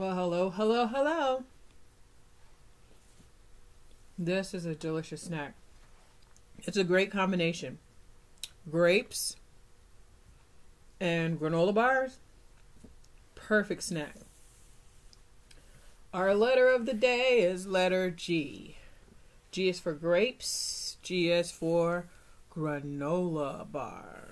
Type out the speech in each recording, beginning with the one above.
Well, hello, hello, hello. This is a delicious snack. It's a great combination. Grapes and granola bars. Perfect snack. Our letter of the day is letter G. G is for grapes. G is for granola bar.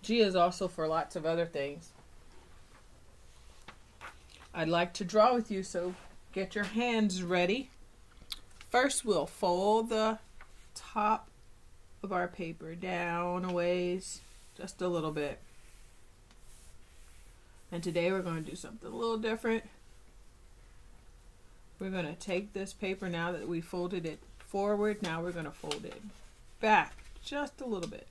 G is also for lots of other things. I'd like to draw with you, so get your hands ready. First, we'll fold the top of our paper down a ways, just a little bit. And today we're going to do something a little different. We're going to take this paper now that we folded it forward. Now we're going to fold it back just a little bit.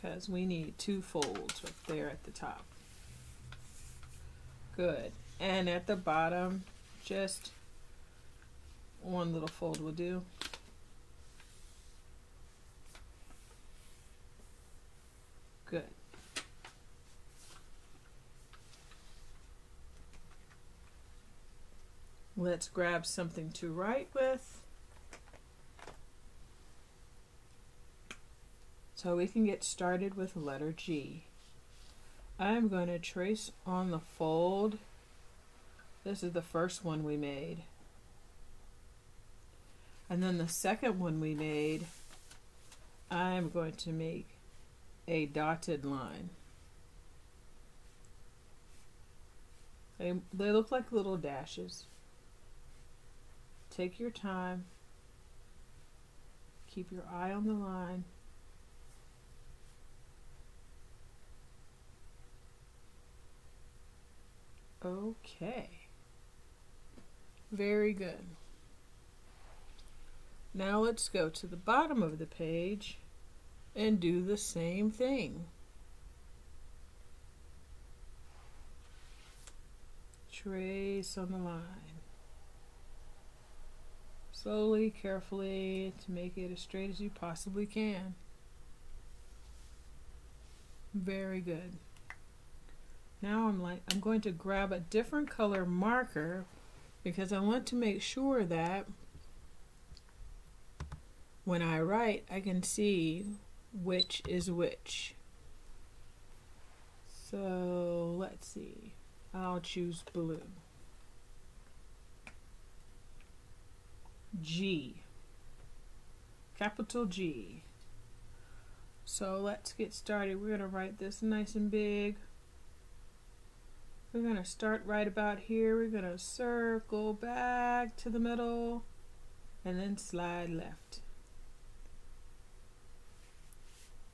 Because we need two folds up there at the top. Good. And at the bottom, just one little fold will do. Good. Let's grab something to write with. So we can get started with letter G. I'm going to trace on the fold. This is the first one we made. And then the second one we made, I'm going to make a dotted line. They, they look like little dashes. Take your time. Keep your eye on the line. Okay. Very good. Now let's go to the bottom of the page and do the same thing. Trace on the line. Slowly, carefully, to make it as straight as you possibly can. Very good. Now I'm like, I'm going to grab a different color marker because I want to make sure that when I write, I can see which is which. So let's see. I'll choose blue. G. Capital G. So let's get started. We're going to write this nice and big. We're going to start right about here. We're going to circle back to the middle and then slide left.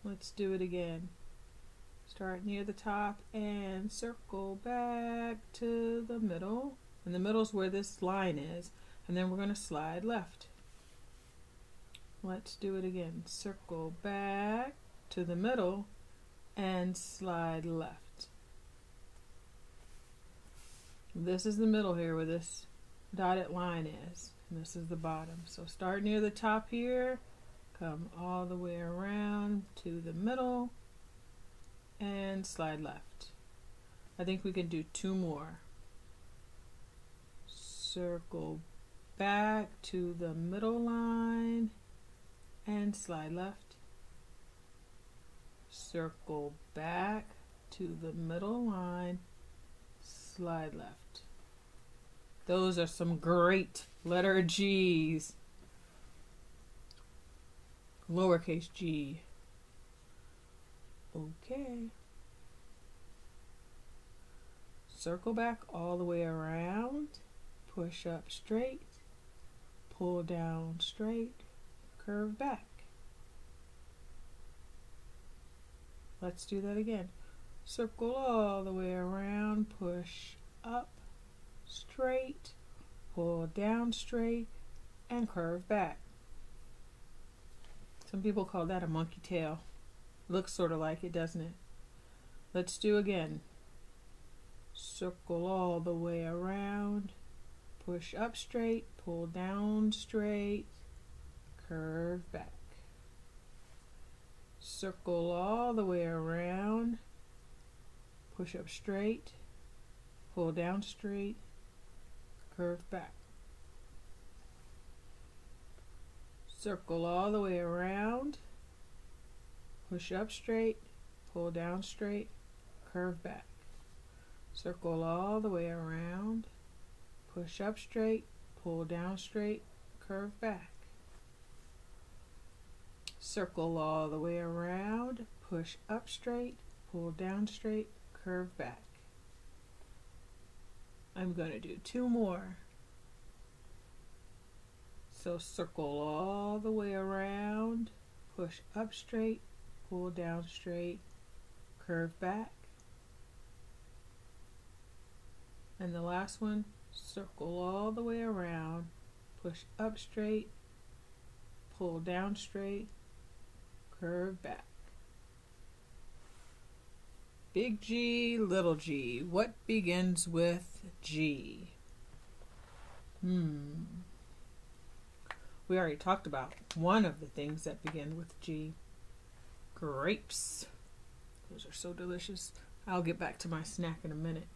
Let's do it again. Start near the top and circle back to the middle. And the middle is where this line is. And then we're going to slide left. Let's do it again. Circle back to the middle and slide left. This is the middle here where this dotted line is. And this is the bottom. So start near the top here. Come all the way around to the middle. And slide left. I think we can do two more. Circle back to the middle line and slide left. Circle back to the middle line, slide left. Those are some great letter G's. Lowercase g. Okay. Circle back all the way around. Push up straight. Pull down straight. Curve back. Let's do that again. Circle all the way around. Push up straight, pull down straight, and curve back. Some people call that a monkey tail. Looks sort of like it, doesn't it? Let's do again. Circle all the way around, push up straight, pull down straight, curve back. circle all the way around, push up straight, pull down straight, curve back. Circle all the way around, push up straight, pull down straight, curve back. Circle all the way around, push up straight, pull down straight, curve back. Circle all the way around, push up straight, pull down straight, curve back. I'm going to do two more. So circle all the way around, push up straight, pull down straight, curve back. And the last one, circle all the way around, push up straight, pull down straight, curve back. Big G, little g. What begins with G? Hmm. We already talked about one of the things that begin with G. Grapes. Those are so delicious. I'll get back to my snack in a minute.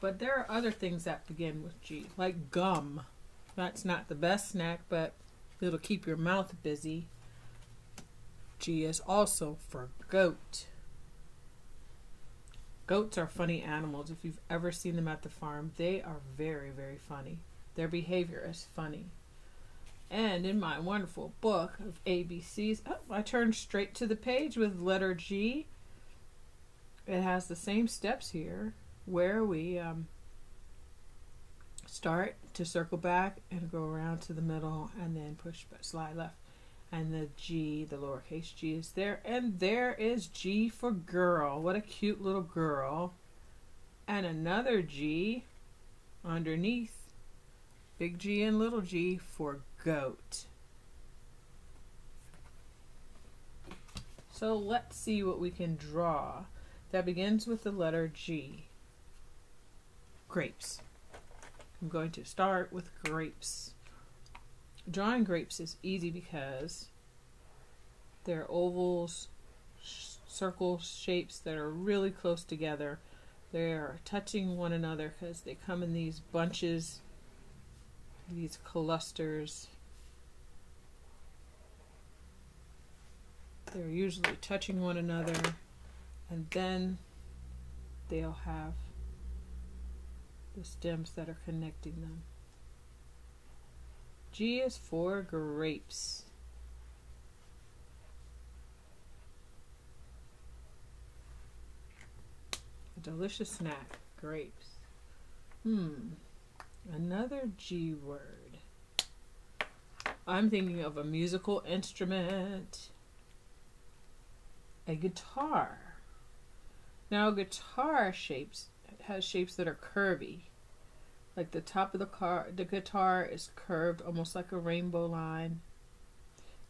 But there are other things that begin with G, like gum. That's not the best snack, but it'll keep your mouth busy G is also for goat. Goats are funny animals. If you've ever seen them at the farm, they are very, very funny. Their behavior is funny. And in my wonderful book of ABCs, oh, I turned straight to the page with letter G. It has the same steps here where we um, start to circle back and go around to the middle and then push but slide left and the G, the lowercase g, is there. And there is G for girl. What a cute little girl. And another G underneath. Big G and little g for goat. So let's see what we can draw that begins with the letter G. Grapes. I'm going to start with grapes. Drawing grapes is easy because they're ovals, circle shapes that are really close together. They're touching one another because they come in these bunches, these clusters. They're usually touching one another, and then they'll have the stems that are connecting them. G is for grapes. A delicious snack, grapes. Hmm, another G word. I'm thinking of a musical instrument. A guitar. Now, guitar shapes has shapes that are curvy. Like the top of the car, the guitar is curved almost like a rainbow line,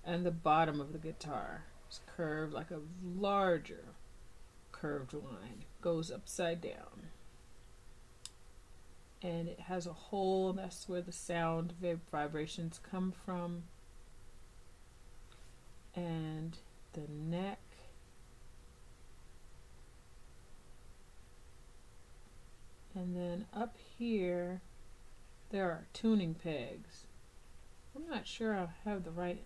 and the bottom of the guitar is curved like a larger curved line, goes upside down. And it has a hole, and that's where the sound vibrations come from. And the neck And then up here, there are tuning pegs. I'm not sure I have the right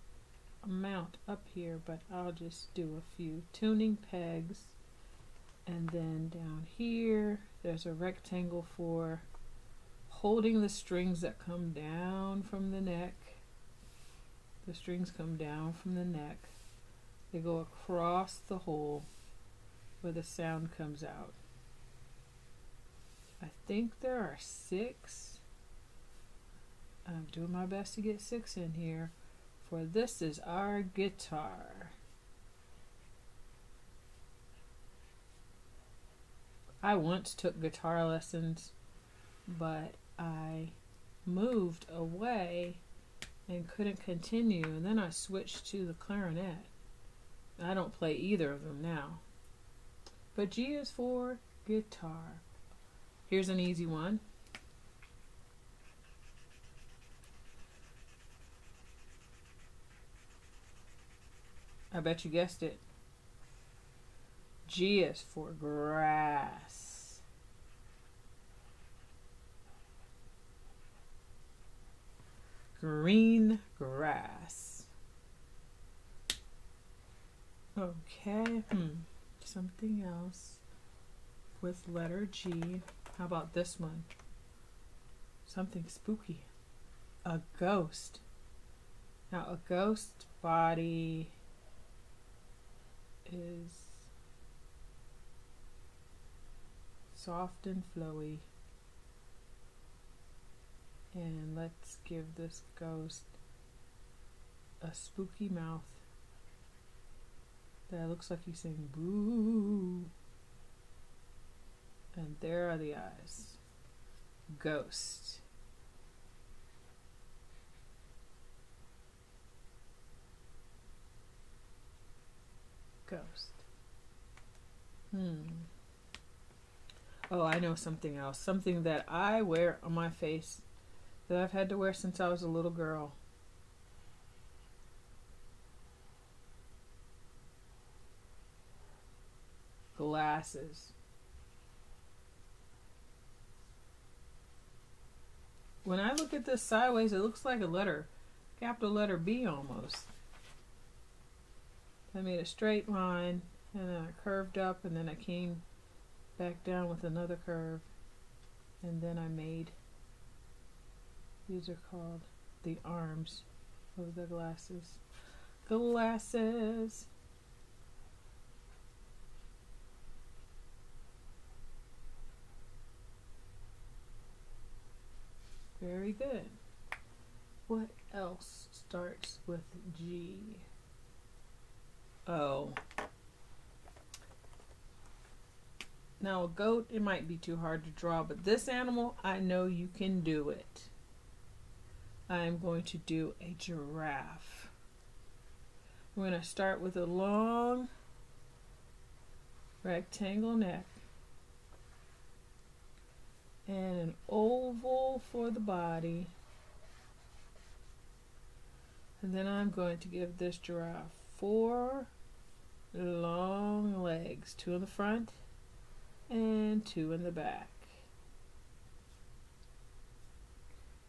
amount up here, but I'll just do a few tuning pegs. And then down here, there's a rectangle for holding the strings that come down from the neck. The strings come down from the neck. They go across the hole where the sound comes out. I think there are six. I'm doing my best to get six in here. For this is our guitar. I once took guitar lessons, but I moved away and couldn't continue, and then I switched to the clarinet. I don't play either of them now. But G is for guitar. Here's an easy one. I bet you guessed it. G is for grass. Green grass. Okay, hmm. Something else with letter G. How about this one? Something spooky. A ghost. Now, a ghost body is soft and flowy. And let's give this ghost a spooky mouth that looks like he's saying boo. And there are the eyes. Ghost. Ghost. Hmm. Oh, I know something else. Something that I wear on my face that I've had to wear since I was a little girl. Glasses. When I look at this sideways, it looks like a letter, capital letter B almost. I made a straight line and then I curved up and then I came back down with another curve and then I made these are called the arms of the glasses glasses very good what else starts with G oh Now, a goat, it might be too hard to draw, but this animal, I know you can do it. I'm going to do a giraffe. I'm going to start with a long rectangle neck and an oval for the body. And then I'm going to give this giraffe four long legs, two in the front and two in the back.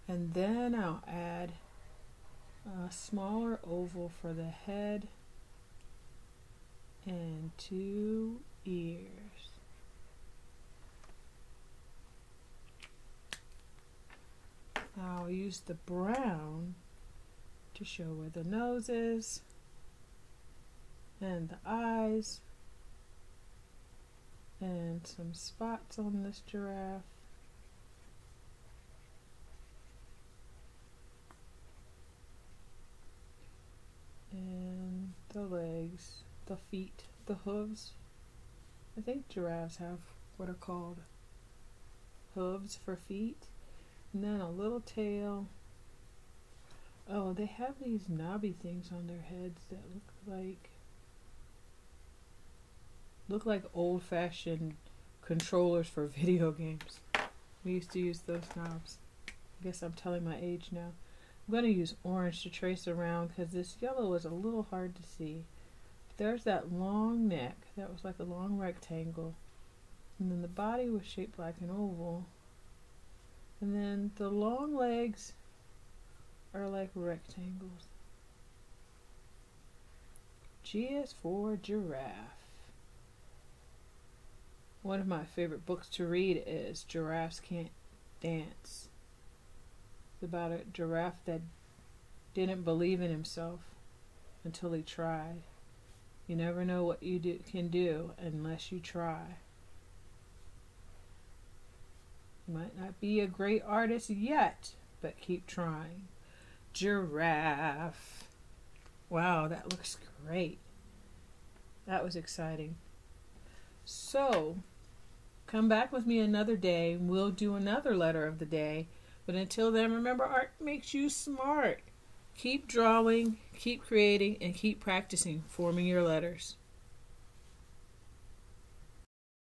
And then I'll add a smaller oval for the head and two ears. I'll use the brown to show where the nose is and the eyes and some spots on this giraffe. And the legs, the feet, the hooves. I think giraffes have what are called hooves for feet. And then a little tail. Oh, they have these knobby things on their heads that look like look like old fashioned controllers for video games. We used to use those knobs. I guess I'm telling my age now. I'm going to use orange to trace around because this yellow is a little hard to see. There's that long neck. That was like a long rectangle. And then the body was shaped like an oval. And then the long legs are like rectangles. G is for giraffe. One of my favorite books to read is Giraffes Can't Dance. It's about a giraffe that didn't believe in himself until he tried. You never know what you do, can do unless you try. You might not be a great artist yet, but keep trying. Giraffe. Wow, that looks great. That was exciting. So, Come back with me another day. We'll do another letter of the day. But until then, remember art makes you smart. Keep drawing, keep creating, and keep practicing forming your letters.